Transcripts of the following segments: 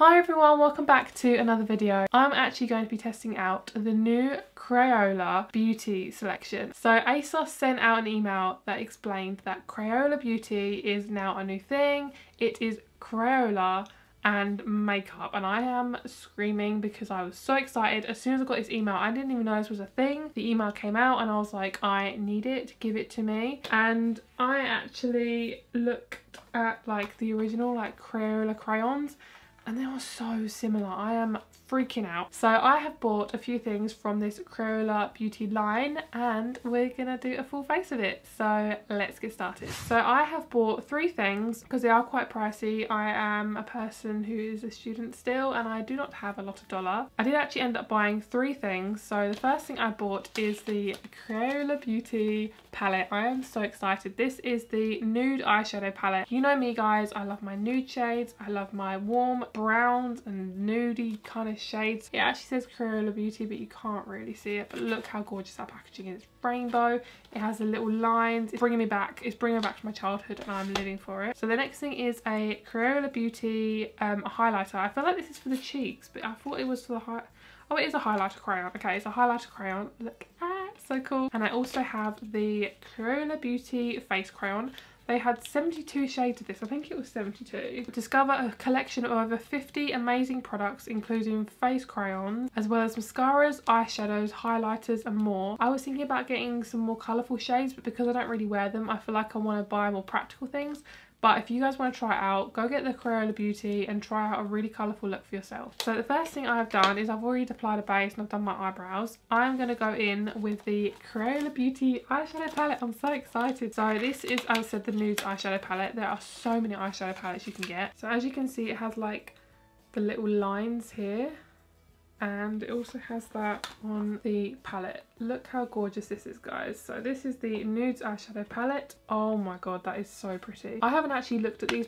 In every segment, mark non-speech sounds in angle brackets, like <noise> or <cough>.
Hi everyone, welcome back to another video. I'm actually going to be testing out the new Crayola Beauty selection. So ASOS sent out an email that explained that Crayola Beauty is now a new thing. It is Crayola and makeup and I am screaming because I was so excited. As soon as I got this email, I didn't even know this was a thing. The email came out and I was like, I need it, give it to me. And I actually looked at like the original like Crayola crayons and they are so similar. I am freaking out. So I have bought a few things from this Crayola Beauty line and we're gonna do a full face of it. So let's get started. So I have bought three things because they are quite pricey. I am a person who is a student still and I do not have a lot of dollar. I did actually end up buying three things. So the first thing I bought is the Crayola Beauty palette. I am so excited. This is the nude eyeshadow palette. You know me guys, I love my nude shades. I love my warm browns and nudie kind of shades. It actually says Crayola Beauty but you can't really see it. But look how gorgeous that packaging is. Rainbow. It has the little lines. It's bringing me back. It's bringing me back to my childhood and I'm living for it. So the next thing is a Crayola Beauty um, highlighter. I feel like this is for the cheeks but I thought it was for the high Oh, it is a highlighter crayon. Okay, it's a highlighter crayon. Look, ah, so cool. And I also have the Crayola Beauty face crayon. They had 72 shades of this, I think it was 72. Discover a collection of over 50 amazing products including face crayons as well as mascaras, eyeshadows, highlighters and more. I was thinking about getting some more colourful shades but because I don't really wear them I feel like I want to buy more practical things but if you guys want to try it out, go get the Crayola Beauty and try out a really colourful look for yourself. So the first thing I've done is I've already applied a base and I've done my eyebrows. I'm going to go in with the Crayola Beauty eyeshadow palette. I'm so excited. So this is, as I said, the nude eyeshadow palette. There are so many eyeshadow palettes you can get. So as you can see, it has like the little lines here and it also has that on the palette. Look how gorgeous this is guys. So this is the Nudes eyeshadow palette. Oh my god that is so pretty. I haven't actually looked at these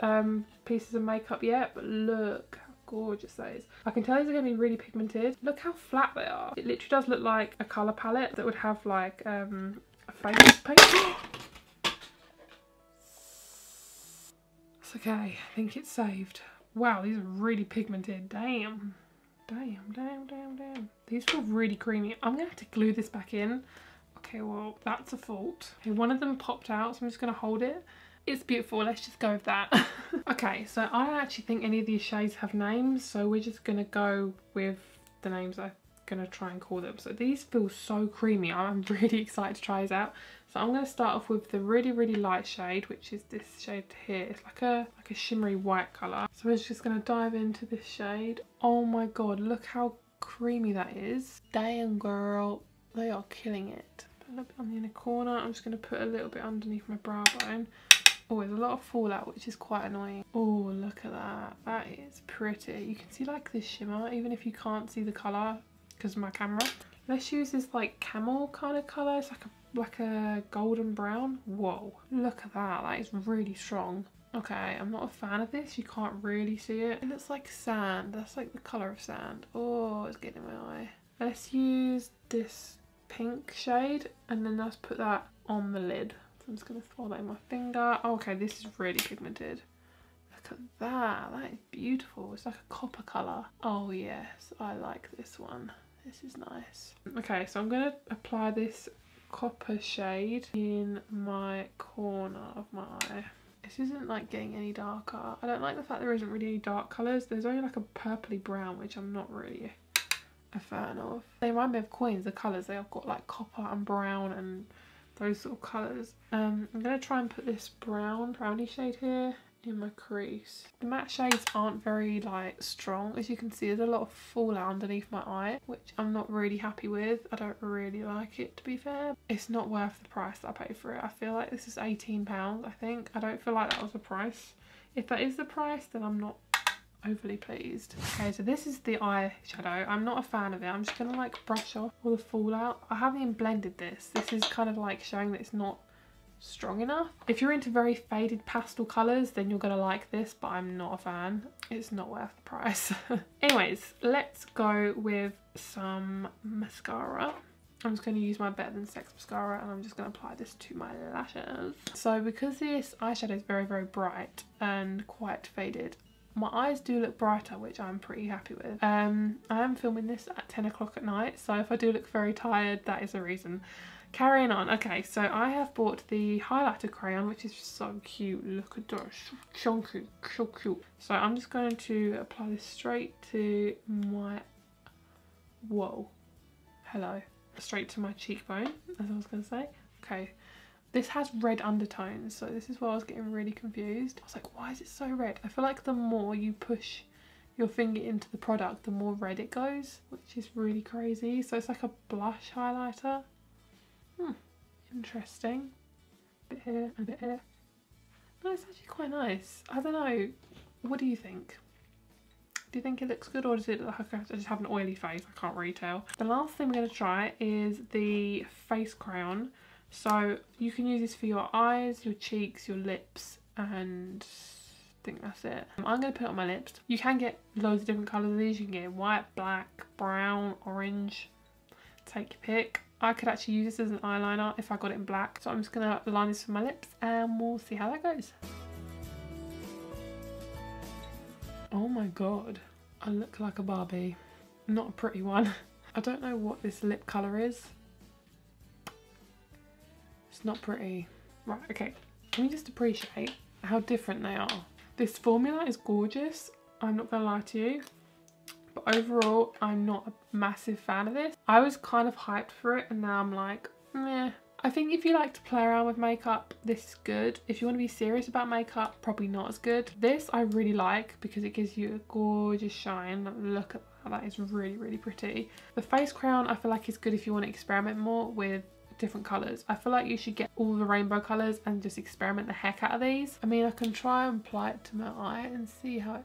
um, pieces of makeup yet but look how gorgeous that is. I can tell these are going to be really pigmented. Look how flat they are. It literally does look like a colour palette that would have like um, a face paint. It's okay, I think it's saved. Wow, these are really pigmented, damn. Damn, damn, damn, damn. These feel really creamy. I'm to have to glue this back in. Okay, well, that's a fault. Okay, one of them popped out, so I'm just to hold it. It's beautiful, let's just go with that. <laughs> okay, so I don't actually think any of these shades have names, so we're just to go with the names I'm to try and call them. So these feel so creamy. I'm <laughs> really excited to try these out. So I'm to start off with the really, really light shade, which is this shade here. It's like a like a shimmery white colour. So we're just to dive into this shade. Oh my god, look how creamy that is. Damn girl, they are killing it. A little bit on the inner corner. I'm just to put a little bit underneath my brow bone. Oh, there's a lot of fallout, which is quite annoying. Oh, look at that. That is pretty. You can see like this shimmer, even if you can't see the colour because of my camera. Let's use this like camel kind of colour. It's like a like a golden brown. Whoa, look at that. That is really strong. Okay, I'm not a fan of this. You can't really see it. It looks like sand. That's like the colour of sand. Oh, it's getting in my eye. Let's use this pink shade and then let's put that on the lid. So I'm just going to follow that in my finger. Okay, this is really pigmented. Look at that. That is beautiful. It's like a copper colour. Oh, yes. I like this one. This is nice. Okay, so I'm going to apply this copper shade in my corner of my eye. This isn't like getting any darker. I don't like the fact there isn't really any dark colours. There's only like a purpley brown, which I'm not really a fan of. They remind me of coins, the colours. They have got like copper and brown and those sort of colours. Um, I'm going to try and put this brown, brownie shade here in my crease. The matte shades aren't very like strong. As you can see, there's a lot of fallout underneath my eye, which I'm not really happy with. I don't really like it to be fair. It's not worth the price that I paid for it. I feel like this is £18, I think. I don't feel like that was the price. If that is the price, then I'm not overly pleased. Okay, so this is the eyeshadow. I'm not a fan of it. I'm just gonna like brush off all the fallout. I haven't even blended this. This is kind of like showing that it's not strong enough. If you're into very faded pastel colours then you're gonna like this but I'm not a fan. It's not worth the price. <laughs> Anyways, let's go with some mascara. I'm just going to use my Better Than Sex mascara and I'm just going to apply this to my lashes. So because this eyeshadow is very very bright and quite faded my eyes do look brighter, which I'm pretty happy with. Um, I am filming this at 10 o'clock at night, so if I do look very tired, that is a reason. Carrying on, okay, so I have bought the highlighter crayon, which is so cute. Look at that, so cute, so cute. So I'm just going to apply this straight to my, whoa, hello, straight to my cheekbone, as I was going to say. Okay, this has red undertones, so this is why I was getting really confused. I was like, why is it so red? I feel like the more you push your finger into the product, the more red it goes, which is really crazy. So it's like a blush highlighter. Hmm, interesting. A bit here, a bit here. No, it's actually quite nice. I don't know. What do you think? Do you think it looks good or does it look like I just have an oily face? I can't really tell. The last thing we're going to try is the face crayon. So you can use this for your eyes, your cheeks, your lips, and I think that's it. I'm going to put it on my lips. You can get loads of different colours of these. You can get white, black, brown, orange. Take your pick. I could actually use this as an eyeliner if I got it in black. So I'm just going to line this for my lips and we'll see how that goes. Oh my god. I look like a Barbie. Not a pretty one. <laughs> I don't know what this lip colour is. It's not pretty. Right, okay. Can you just appreciate how different they are? This formula is gorgeous. I'm not gonna lie to you. But overall, I'm not a massive fan of this. I was kind of hyped for it and now I'm like, meh. I think if you like to play around with makeup, this is good. If you want to be serious about makeup, probably not as good. This I really like because it gives you a gorgeous shine. Look at that, that is really, really pretty. The face crayon I feel like is good if you want to experiment more with different colours. I feel like you should get all the rainbow colours and just experiment the heck out of these. I mean, I can try and apply it to my eye and see how it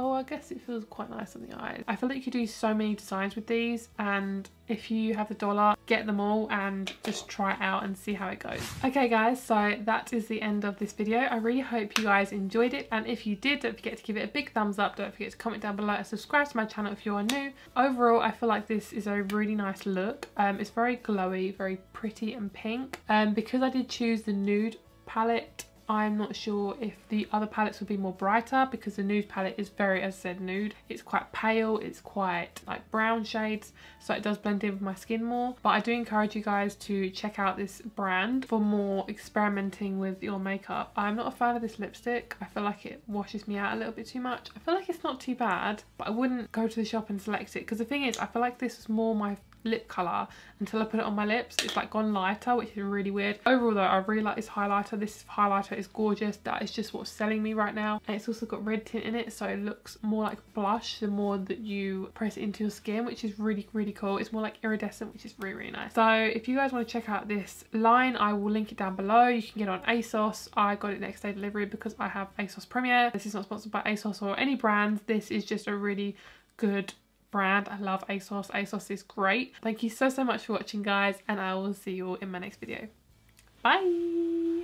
Oh, I guess it feels quite nice on the eyes. I feel like you could do so many designs with these and if you have the dollar, get them all and just try it out and see how it goes. Okay guys, so that is the end of this video. I really hope you guys enjoyed it and if you did, don't forget to give it a big thumbs up. Don't forget to comment down below and subscribe to my channel if you are new. Overall, I feel like this is a really nice look. Um, it's very glowy, very pretty and pink. Um, because I did choose the nude palette I'm not sure if the other palettes would be more brighter because the nude palette is very, as I said, nude. It's quite pale, it's quite like brown shades, so it does blend in with my skin more. But I do encourage you guys to check out this brand for more experimenting with your makeup. I'm not a fan of this lipstick. I feel like it washes me out a little bit too much. I feel like it's not too bad, but I wouldn't go to the shop and select it because the thing is, I feel like this is more my lip colour until I put it on my lips. It's like gone lighter, which is really weird. Overall though, I really like this highlighter. This highlighter is gorgeous. That is just what's selling me right now. And it's also got red tint in it, so it looks more like blush the more that you press it into your skin, which is really, really cool. It's more like iridescent, which is really, really nice. So if you guys want to check out this line, I will link it down below. You can get on ASOS. I got it next day delivery because I have ASOS Premier. This is not sponsored by ASOS or any brand. This is just a really good brand. I love ASOS. ASOS is great. Thank you so, so much for watching, guys, and I will see you all in my next video. Bye!